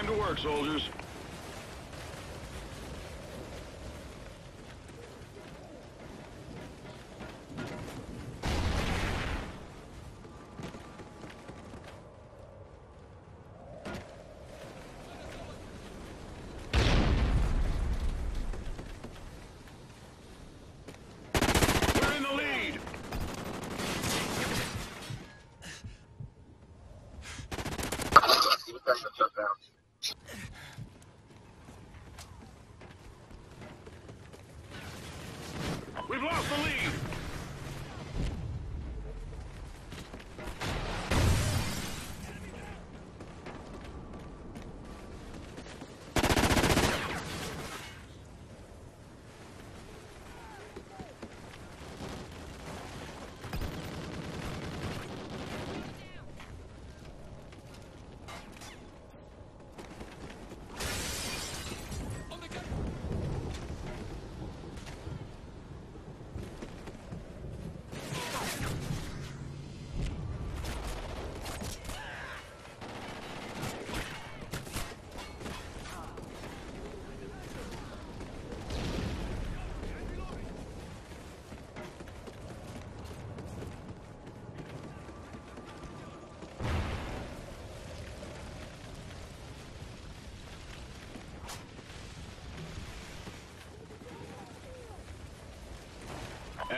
Time to work, soldiers.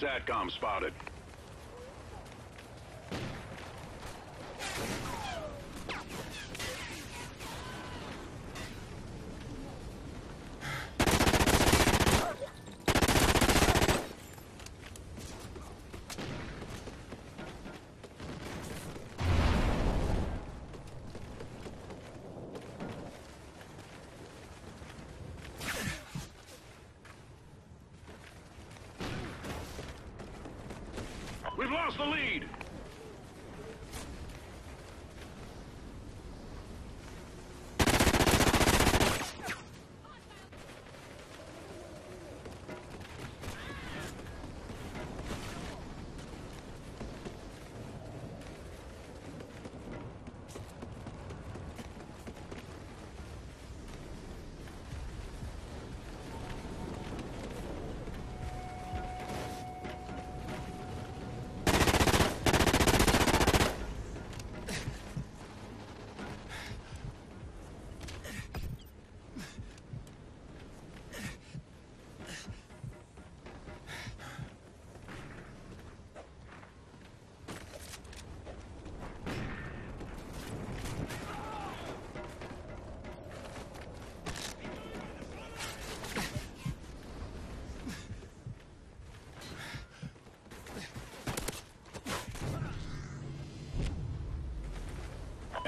SATCOM spotted. We've lost the lead.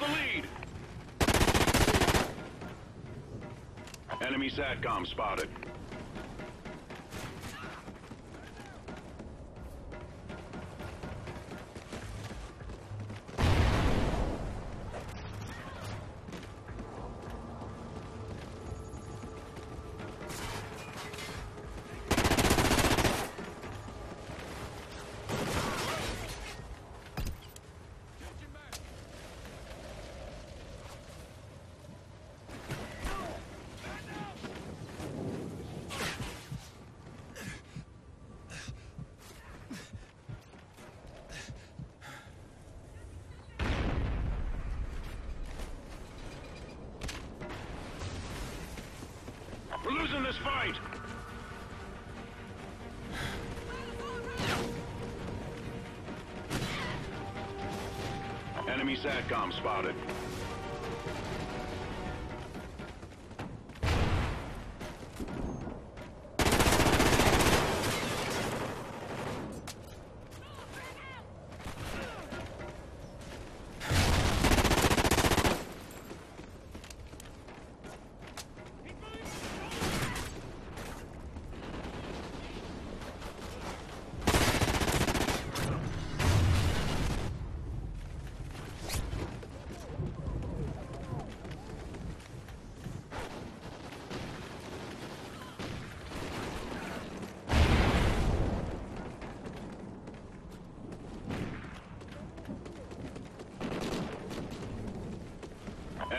Lost the lead. Enemy SATCOM spotted. Fight. Enemy SATCOM spotted.